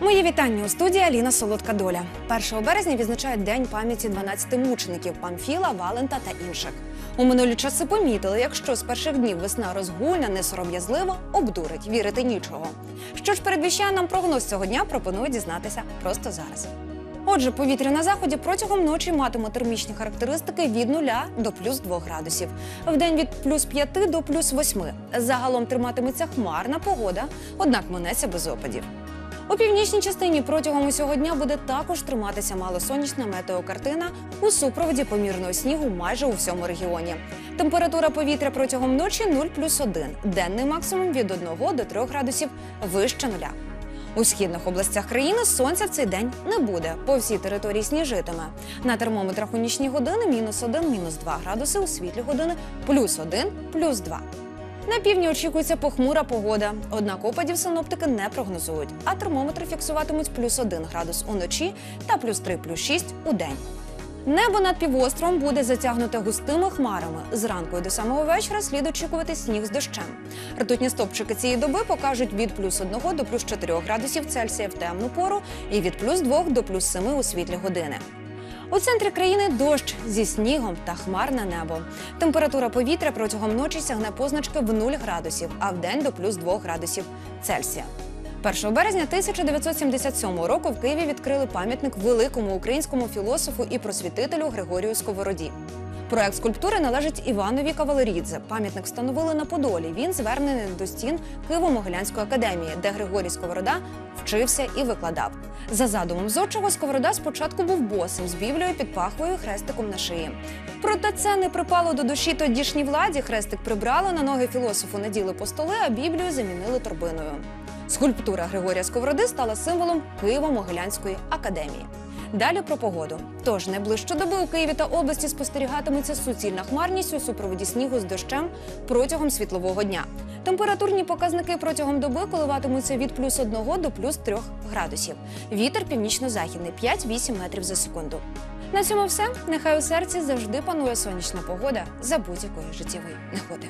Мої вітання у студії Аліна Солодка Доля. 1 березня відзначають День пам'яті 12 мучеників Памфіла, Валента та інших. У минулі часи помітили, якщо з перших днів весна розгульна, несором'язлива, обдурить, вірити нічого. Що ж передвіщає нам прогноз цього дня, пропоную дізнатися просто зараз. Отже, повітря на заході протягом ночі матиме термічні характеристики від 0 до плюс 2 градусів. Вдень від плюс 5 до плюс 8. Загалом триматиметься хмарна погода, однак минеться без опадів. У північній частині протягом усього дня буде також триматися малосонячна метеокартина у супроводі помірного снігу майже у всьому регіоні. Температура повітря протягом ночі 0 плюс 1, денний максимум від 1 до 3 градусів вище нуля. У східних областях країни сонця в цей день не буде. По всій території сніжитиме. На термометрах у нічні години мінус 1, мінус 2 градуси, у світлі години плюс 1, плюс 2. На півдні очікується похмура погода, однак опадів синоптики не прогнозують, а термометри фіксуватимуть плюс 1 градус уночі та плюс 3, плюс 6 у день. Небо над півостровом буде затягнуте густими хмарами. Зранку і до самого вечора слід очікувати сніг з дощем. Ртутні стопчики цієї доби покажуть від плюс 1 до плюс 4 градусів Цельсія в темну пору і від плюс 2 до плюс 7 у світлі години. У центрі країни дощ зі снігом та хмарне небо. Температура повітря протягом ночі сягне позначки в 0 градусів, а в день до плюс 2 градусів Цельсія. 1 березня 1977 року в Києві відкрили пам'ятник великому українському філософу і просвітителю Григорію Сковороді. Проект скульптури належить Іванові Кавалерідзе. Пам'ятник встановили на Подолі. Він звернений до стін Києво-Могилянської академії, де Григорій Сковорода вчився і викладав. За задумом зодчого Сковорода спочатку був босим з біблією під пахвою хрестиком на шиї. Проте це не припало до душі тодішній владі. Хрестик прибрали на ноги філософу, наділи по столи, а біблію замінили торбиною. Скульптура Григорія Сковороди стала символом Києво-Могилянської академії. Далі про погоду. Тож найближчу доби у Києві та області спостерігатиметься суцільна хмарність у супроводі снігу з дощем протягом світлового дня. Температурні показники протягом доби коливатимуться від плюс 1 до плюс 3 градусів. Вітер північно-західний 5-8 метрів за секунду. На цьому все. Нехай у серці завжди панує сонячна погода за будь-якої життєвої негоди.